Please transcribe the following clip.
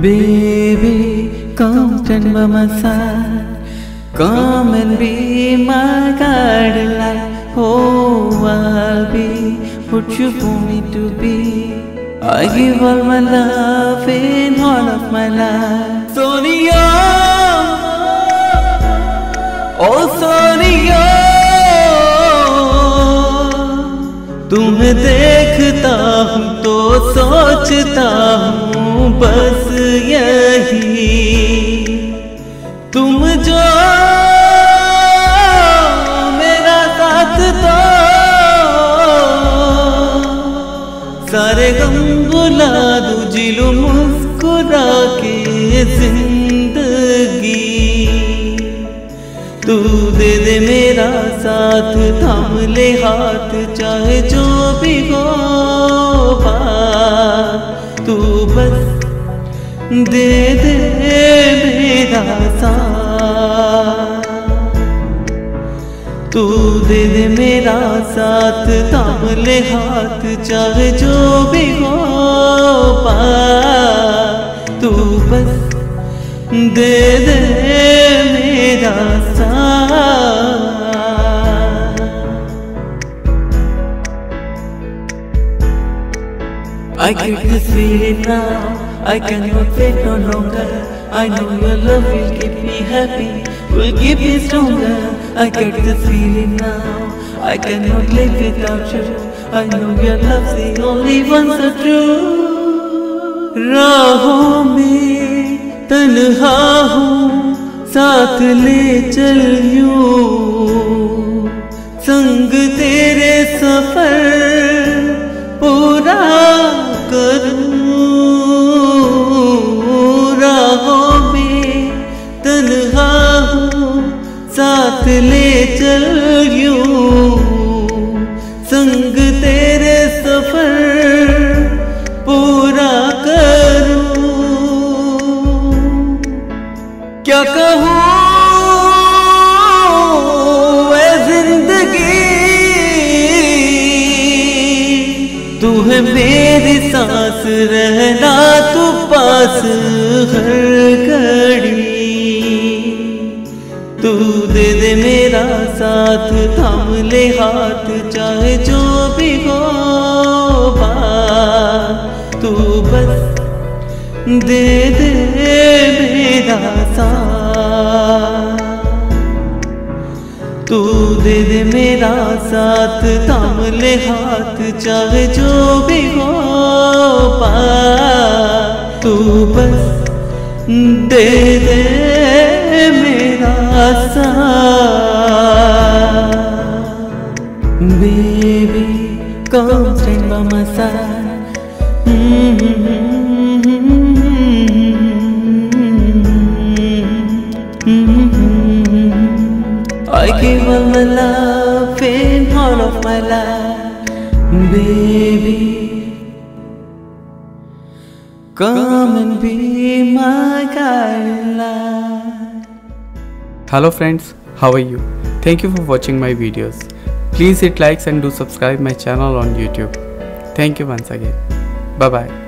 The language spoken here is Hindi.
Baby, come stand by my side. Come and be my guiding light. Oh, I'll be what you want me to be. I give all my love in all of my life. Sonia, oh Sonia, तुम्हें देखता हूँ तो सोचता हूँ बस यही। तुम जो मेरा साथ दो। सारे गम बुला दू, जिलो मुस्कुरा के ज़िंदगी। तू दे दे मेरा साथ, थाम ले हाथ, चाहे जो भी हो तू बस दे दे मेरा साथ। तू दे दे मेरा साथ थाम ले हाथ चाहे जो भी हो बात। तू बस दे दे मेरा साथ। I get this feeling now I cannot wait no longer I know your love will keep me happy Will keep me stronger I get this feeling now I cannot live without you I know your love's the only one so true राहों में तन्हा हूँ साथ ले चल यूं संग तेरे सफर तन्हा साथ ले चल यूँ। संग तेरे सफ़र पूरा करूँ। क्या कहूँ ज़िंदगी? तू है मेरी सांस, रहना तू पास, हर तू दे दे मेरा साथ, थाम ले हाथ, चाहे जो भी हो तू बस दे दे मेरा साथ। तू दे दे मेरा साथ, थाम ले हाथ, चाहे जो भी हो बात तू बस दे दे đã xa baby come stand by my side mm -hmm. I give all my love in all of my life, baby. Come and be my guide Hello friends, how are you? Thank you for watching my videos. Please hit likes and do subscribe my channel on YouTube. Thank you once again. Bye bye.